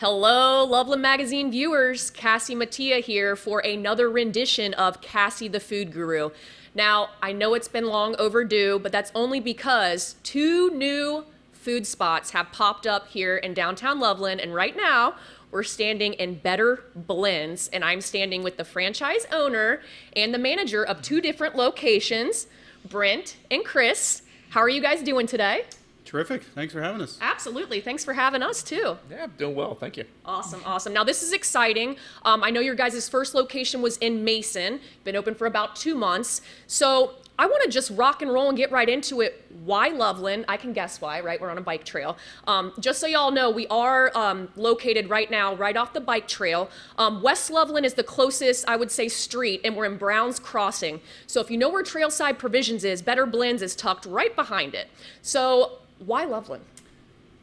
Hello, Loveland Magazine viewers. Cassie Mattia here for another rendition of Cassie the Food Guru. Now, I know it's been long overdue, but that's only because two new food spots have popped up here in downtown Loveland, and right now we're standing in Better Blends, and I'm standing with the franchise owner and the manager of two different locations, Brent and Chris. How are you guys doing today? Terrific. Thanks for having us. Absolutely. Thanks for having us too. Yeah, doing well. Thank you. Awesome, awesome. Now this is exciting. Um, I know your guys' first location was in Mason. Been open for about two months. So I want to just rock and roll and get right into it. Why Loveland? I can guess why, right? We're on a bike trail. Um, just so y'all know, we are um, located right now, right off the bike trail. Um, West Loveland is the closest, I would say, street, and we're in Browns Crossing. So if you know where Trailside Provisions is, Better Blends is tucked right behind it. So why Loveland?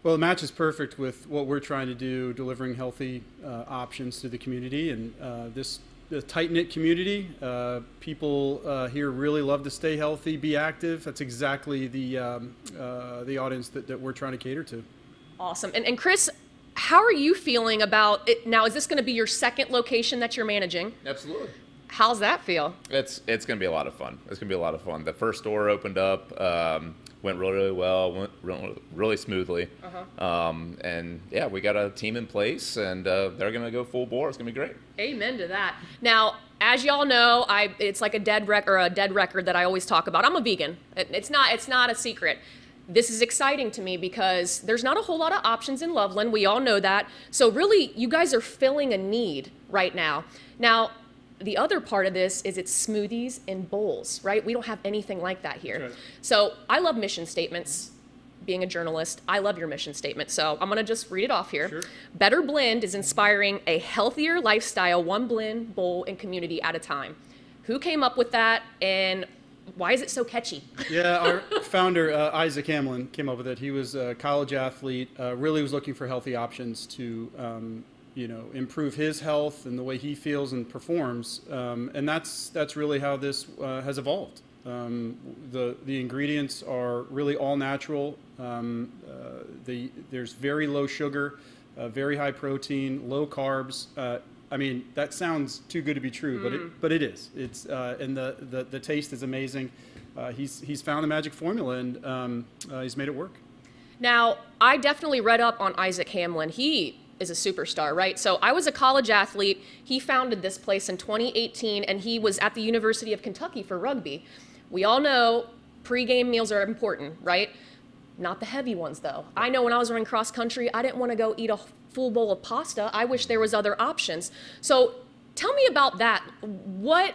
Well, it matches perfect with what we're trying to do, delivering healthy uh, options to the community. And uh, this the tight knit community, uh, people uh, here really love to stay healthy, be active. That's exactly the um, uh, the audience that, that we're trying to cater to. Awesome. And, and Chris, how are you feeling about it now? Is this going to be your second location that you're managing? Absolutely. How's that feel? It's it's gonna be a lot of fun. It's gonna be a lot of fun. The first store opened up. Um, went really, really well, went really, really smoothly. Uh-huh. Um, and yeah, we got a team in place, and uh, they're gonna go full bore. It's gonna be great. Amen to that. Now, as y'all know, I it's like a dead rec or a dead record that I always talk about. I'm a vegan. It, it's not it's not a secret. This is exciting to me because there's not a whole lot of options in Loveland. We all know that. So really, you guys are filling a need right now. Now, the other part of this is it's smoothies and bowls, right? We don't have anything like that here. Right. So I love mission statements. Being a journalist, I love your mission statement. So I'm going to just read it off here. Sure. Better Blend is inspiring a healthier lifestyle, one blend, bowl, and community at a time. Who came up with that and why is it so catchy? yeah, our founder, uh, Isaac Hamlin, came up with it. He was a college athlete, uh, really was looking for healthy options to um, you know improve his health and the way he feels and performs um, and that's that's really how this uh, has evolved. Um, the the ingredients are really all natural. Um, uh, the, there's very low sugar uh, very high protein low carbs. Uh, I mean that sounds too good to be true mm. but it mm. but it is. It's uh, and the, the the taste is amazing. Uh, he's he's found the magic formula and um, he's made it work. Now I definitely read up on Isaac Hamlin. He is a superstar, right? So I was a college athlete. He founded this place in 2018, and he was at the University of Kentucky for rugby. We all know pregame meals are important, right? Not the heavy ones, though. I know when I was running cross country, I didn't want to go eat a full bowl of pasta. I wish there was other options. So tell me about that. What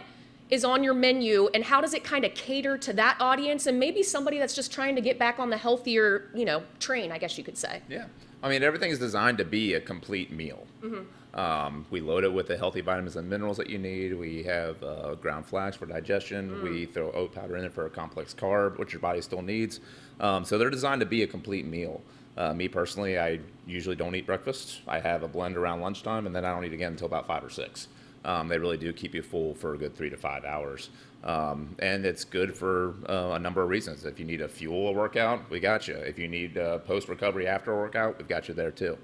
is on your menu and how does it kind of cater to that audience and maybe somebody that's just trying to get back on the healthier, you know, train, I guess you could say. Yeah. I mean, everything is designed to be a complete meal. Mm-hmm. Um, we load it with the healthy vitamins and minerals that you need. We have uh, ground flax for digestion. Mm. We throw oat powder in it for a complex carb, which your body still needs. Um, so they're designed to be a complete meal. Uh, me personally, I usually don't eat breakfast. I have a blend around lunchtime, and then I don't eat again until about five or six. Um, they really do keep you full for a good three to five hours. Um, and it's good for uh, a number of reasons. If you need a fuel workout, we got you. If you need uh, post recovery after a workout, we've got you there too.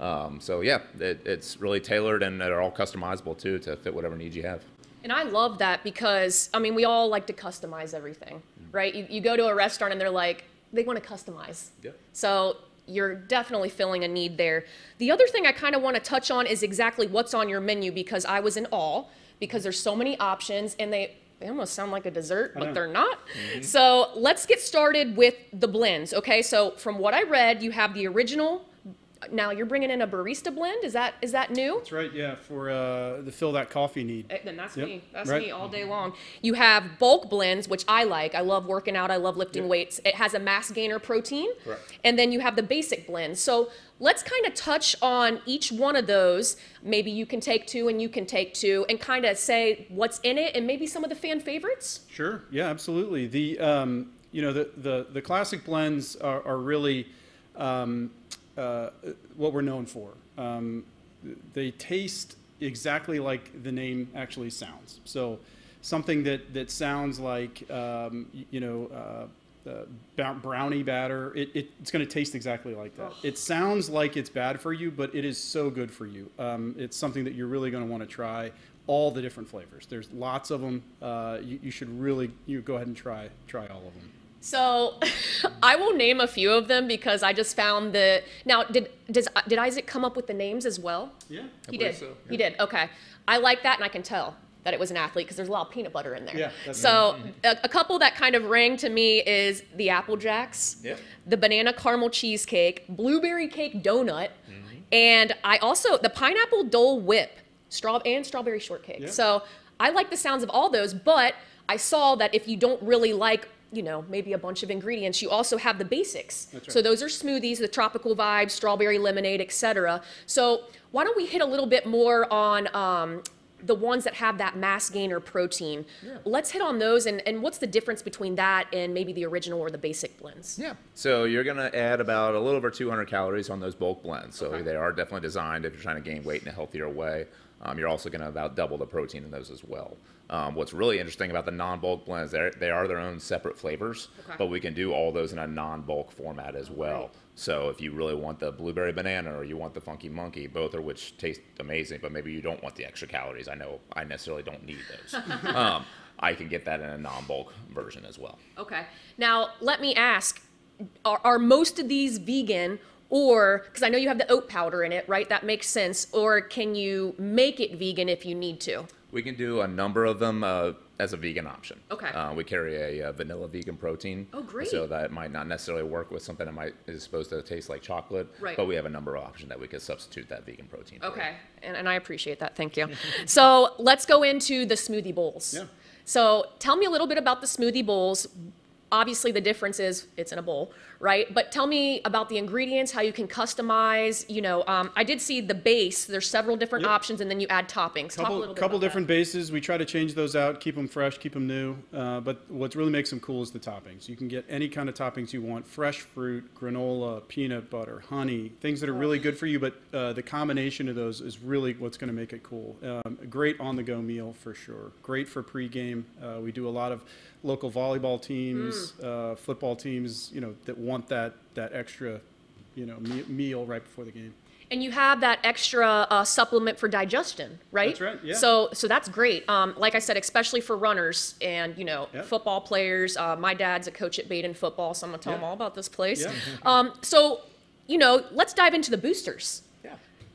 Um, so yeah, it, it's really tailored and they're all customizable too to fit whatever needs you have. And I love that because I mean we all like to customize everything, mm-hmm. right? You, you go to a restaurant and they're like they want to customize. Yep. So you're definitely filling a need there. The other thing I kind of want to touch on is exactly what's on your menu because I was in awe because there's so many options and they they almost sound like a dessert, but they're not. Mm-hmm. So let's get started with the blends. Okay, so from what I read, you have the original now you're bringing in a barista blend. Is that is that new? That's right. Yeah, for uh, the fill that coffee need. Eh, then that's yep. me. That's right. me all day long. You have bulk blends, which I like. I love working out. I love lifting yep. weights. It has a mass gainer protein, Correct. and then you have the basic blend. So let's kind of touch on each one of those. Maybe you can take two, and you can take two, and kind of say what's in it, and maybe some of the fan favorites. Sure. Yeah, absolutely. The um, you know the the the classic blends are, are really. Um, uh, what we're known for. Um, they taste exactly like the name actually sounds. So something that, that sounds like, um, you know, uh, uh, brownie batter. It, it, it's going to taste exactly like that. It sounds like it's bad for you, but it is so good for you. Um, it's something that you're really going to want to try. All the different flavors. There's lots of them. Uh, you, you should really you go ahead and try try all of them. So, I will name a few of them because I just found the. Now, did does did Isaac come up with the names as well? Yeah. He did. so, He did. Okay. I like that, and I can tell that it was an athlete because there's a lot of peanut butter in there. Yeah, so a, a couple that kind of rang to me is the Apple Jacks, Yep. the banana caramel cheesecake, blueberry cake donut, and I also the pineapple Dole Whip, straw and strawberry shortcake. Yeah. So I like the sounds of all those, but I saw that if you don't really like you know, maybe a bunch of ingredients. You also have the basics. That's So those are smoothies, the tropical vibes, strawberry lemonade, etc. So why don't we hit a little bit more on um, the ones that have that mass gainer protein? Let's hit on those and, and what's the difference between that and maybe the original or the basic blends? Yeah. So you're going to add about a little over 200 calories on those bulk blends. So Okay. they are definitely designed if you're trying to gain weight in a healthier way. Um, you're also going to about double the protein in those as well. Um, what's really interesting about the non-bulk blends, they're, their own separate flavors, Okay. but we can do all those in a non-bulk format as well. Great. So if you really want the blueberry banana or you want the funky monkey, both of which taste amazing, but maybe you don't want the extra calories. I know I necessarily don't need those. um, I can get that in a non-bulk version as well. Okay. Now, let me ask are, are most of these vegan? Or, because I know you have the oat powder in it, right? That makes sense. Or can you make it vegan if you need to? We can do a number of them uh, as a vegan option. Okay. Uh, we carry a, uh vanilla vegan protein. Oh, great. So that might not necessarily work with something that might is supposed to taste like chocolate. Right. But we have a number of options that we could substitute that vegan protein. for. Okay, and, and I appreciate that. Thank you. so let's go into the smoothie bowls. Yeah. So tell me a little bit about the smoothie bowls. Obviously, the difference is it's in a bowl, right? But tell me about the ingredients, how you can customize. You know, um, I did see the base. There's several different Yep. options, and then you add toppings. Talk a couple little bit couple different bases. We try to change those out, keep them fresh, keep them new. Uh, but what really makes them cool is the toppings. You can get any kind of toppings you want: fresh fruit, granola, peanut butter, honey, things that are really good for you. But uh, the combination of those is really what's going to make it cool. Um, great on-the-go meal for sure. Great for pregame. Uh, we do a lot of local volleyball teams, uh, football teams. You know that want that that extra, you know, me- meal right before the game. And you have that extra uh, supplement for digestion, right? That's right, yeah. So, so that's great. Um, like I said, especially for runners and you know football players. Uh, my dad's a coach at Badin football, so I'm gonna tell him all about this place. Yeah. Um, so, you know, let's dive into the boosters.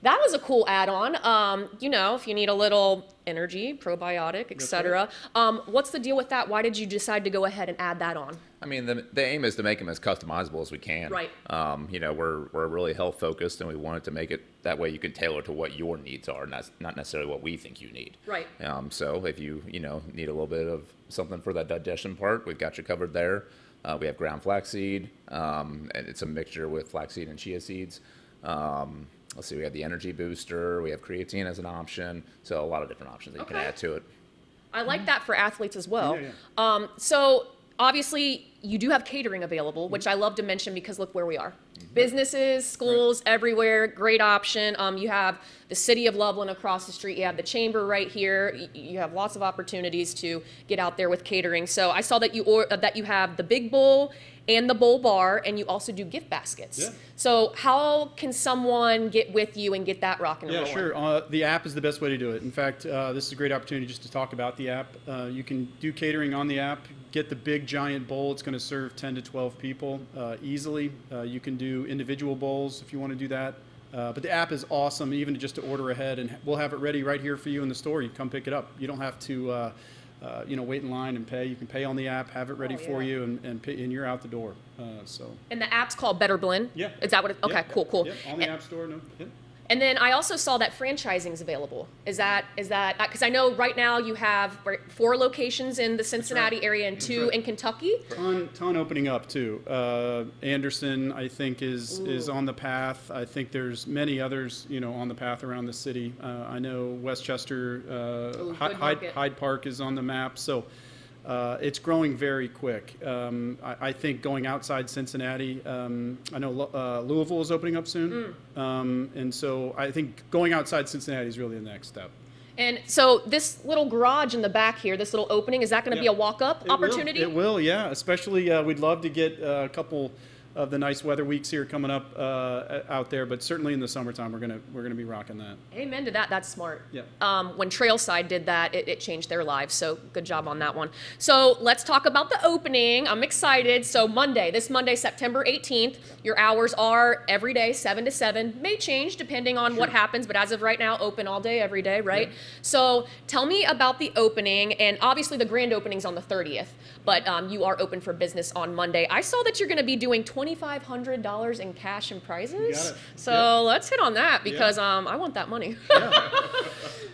That was a cool add-on. Um, you know, if you need a little energy, probiotic, etc. Um, what's the deal with that? Why did you decide to go ahead and add that on? I mean, the, the aim is to make them as customizable as we can. Right. Um, you know, we're, we're really health focused and we wanted to make it that way you can tailor to what your needs are, not, not necessarily what we think you need. Right. Um, so if you, you know, need a little bit of something for that digestion part, we've got you covered there. Uh, we have ground flaxseed, um, and it's a mixture with flaxseed and chia seeds. Um, let's see, we have the energy booster, we have creatine as an option, so a lot of different options that you can add to it. I like that for athletes as well. Yeah, Um, so obviously you do have catering available, which I love to mention because look where we are. Businesses, schools, everywhere, great option. Um, you have the city of Loveland across the street. You have the chamber right here. You have lots of opportunities to get out there with catering. So I saw that you or, uh, that you have the big bowl and the bowl bar, and you also do gift baskets. Yeah. So how can someone get with you and get that rocking and Yeah, rolling? sure. Uh, the app is the best way to do it. In fact, uh, this is a great opportunity just to talk about the app. Uh, you can do catering on the app. Get the big giant bowl. It's going to serve 10 to 12 people uh, easily. Uh, you can do individual bowls if you want to do that. Uh, but the app is awesome, even just to order ahead, and we'll have it ready right here for you in the store. You come pick it up. You don't have to, uh, uh, you know, wait in line and pay. You can pay on the app, have it ready Oh, for you, and, and, pay, and you're out the door. Uh, so. And the app's called Better Blend. Yeah. Is that what it? Okay. Yeah, cool. Cool. Yeah, on the App Store. No. Yeah. And then I also saw that franchising is available. Is that is that because I know right now you have four locations in the Cincinnati area and two right. in Kentucky. Ton, ton opening up too. Uh, Anderson, I think, is is on the path. I think there's many others, you know, on the path around the city. Uh, I know West Chester, uh, Ooh, Hyde. Hyde Park is on the map. So uh, it's growing very quick. Um, I, I think going outside Cincinnati, um, I know uh, Louisville is opening up soon, Mm. um, and so I think going outside Cincinnati is really the next step. And so this little garage in the back here, this little opening, is that going to be a walk-up It will. opportunity? It will, yeah. Especially, uh, we'd love to get uh, a couple of the nice weather weeks here coming up uh, out there, but certainly in the summertime, we're gonna we're gonna be rocking that. Amen to that. That's smart. Yeah. Um, when Trailside did that, it, it changed their lives. So good job on that one. So let's talk about the opening. I'm excited. So Monday, this Monday, September 18th, your hours are every day, 7 to 7. May change depending on what happens, but as of right now, open all day, every day, right? Yeah. So tell me about the opening. And obviously, the grand opening's on the 30th, but um, you are open for business on Monday. I saw that you're going to be doing $2,500 in cash and prizes. So Yeah. let's hit on that because um, I want that money.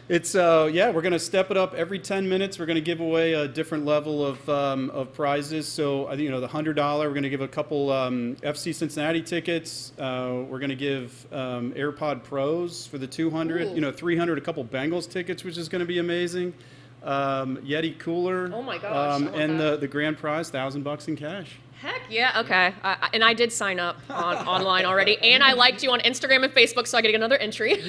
It's uh yeah, we're gonna step it up every ten minutes. We're gonna give away a different level of um, of prizes. So I think you know the hundred dollar. We're gonna give a couple um, FC Cincinnati tickets. Uh, we're gonna give um, AirPod Pros for the two hundred. Ooh. You know three hundred. A couple Bengals tickets, which is gonna be amazing. Um, Yeti cooler. Oh my gosh, Um, and that. the the grand prize, thousand bucks in cash. Heck yeah, okay. I, and I did sign up on, online already, and I liked you on Instagram and Facebook, so I get another entry.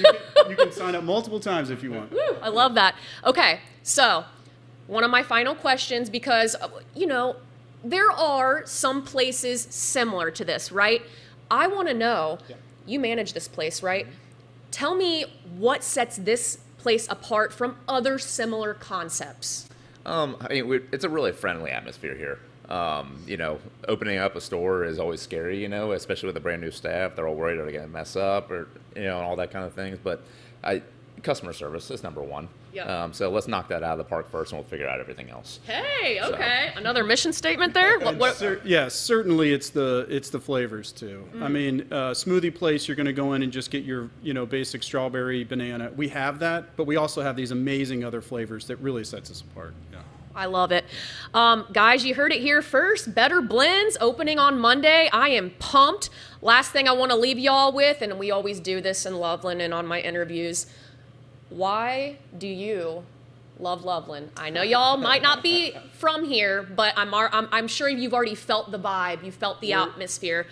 You can sign up multiple times if you want. Woo, I love that. Okay, so one of my final questions because, uh, you know, there are some places similar to this, right? I want to know, Yeah. you manage this place, right? Tell me what sets this place apart from other similar concepts. Um, I mean, it's a really friendly atmosphere here. Um, you know, opening up a store is always scary, you know, especially with a brand new staff. They're all worried they're going to mess up or, you know, and all that kind of things. But I, customer service is number one. Yeah. Um, so let's knock that out of the park first and we'll figure out everything else. Hey, okay. Another mission statement there? What, what, cer- yeah, certainly it's the it's the flavors too. Mm. I mean, uh, smoothie place, you're going to go in and just get your you know basic strawberry banana. We have that, but we also have these amazing other flavors that really sets us apart. Yeah. I love it. Um, guys, you heard it here first. Better Blends opening on Monday. I am pumped. Last thing I want to leave y'all with, and we always do this in Loveland and on my interviews. Why do you love Loveland? I know y'all might not be from here, but I'm, I'm, I'm sure you've already felt the vibe, you felt the We're- atmosphere.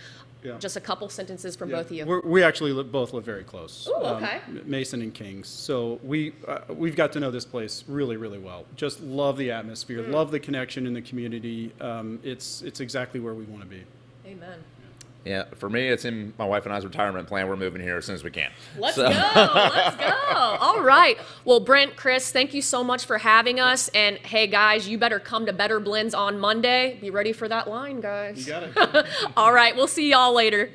Yeah. Just a couple sentences from Yeah. both of you. We're, we actually live, both live very close. Ooh, okay. M- Mason and Kings. So we uh, we've got to know this place really really well. Just love the atmosphere, Mm. love the connection in the community. Um, it's it's exactly where we want to be. Amen. Yeah, for me, it's in my wife and I's retirement plan. We're moving here as soon as we can. Let's So- go. Let's go. All right. Well, Brent, Chris, thank you so much for having us. And hey, guys, you better come to Better Blends on Monday. Be ready for that line, guys. You got it. All right. We'll see y'all later.